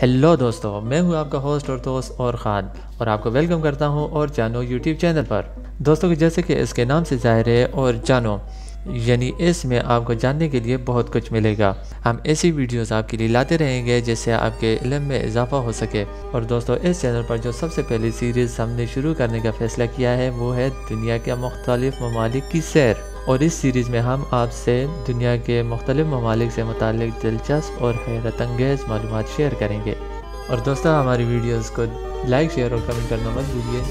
Hello दोस्तों, मैं हूँ आपका होस्ट और दोस्त और ख़ान और आपको वेलकम करता हूँ और जानो यूट्यूब चैनल पर। दोस्तों जैसे कि इसके नाम से ज़ाहिर है और जानो, यानी इसमें आपको जानने के लिए बहुत कुछ मिलेगा। हम ऐसी वीडियोस आपके लिए लाते रहेंगे जिससे आपके इलम में इजाफा हो सके। और दोस्तों, इस चैनल पर जो सबसे पहली सीरीज़ हमने शुरू करने का फैसला किया है, वो है दुनिया के मुख्तलिफ़ ममालिक की सैर। और इस सीरीज़ में हम आपसे दुनिया के मुख्तलिफ़ ममालिक से मुतल दिलचस्प और हैरत अंगेज़ मालूम शेयर करेंगे। और दोस्तों, हमारी वीडियोज़ को लाइक, शेयर और कमेंट करना मत भूलिए।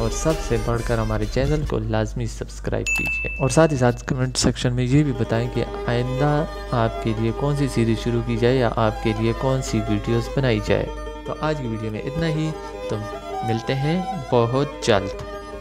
और सबसे बढ़कर हमारे चैनल को लाजमी सब्सक्राइब कीजिए। और साथ ही साथ कमेंट सेक्शन में ये भी बताएँ कि आइंदा आपके लिए कौन सी सीरीज़ शुरू की जाए या आपके लिए कौन सी वीडियोस बनाई जाए। तो आज की वीडियो में इतना ही। तो मिलते हैं बहुत जल्द।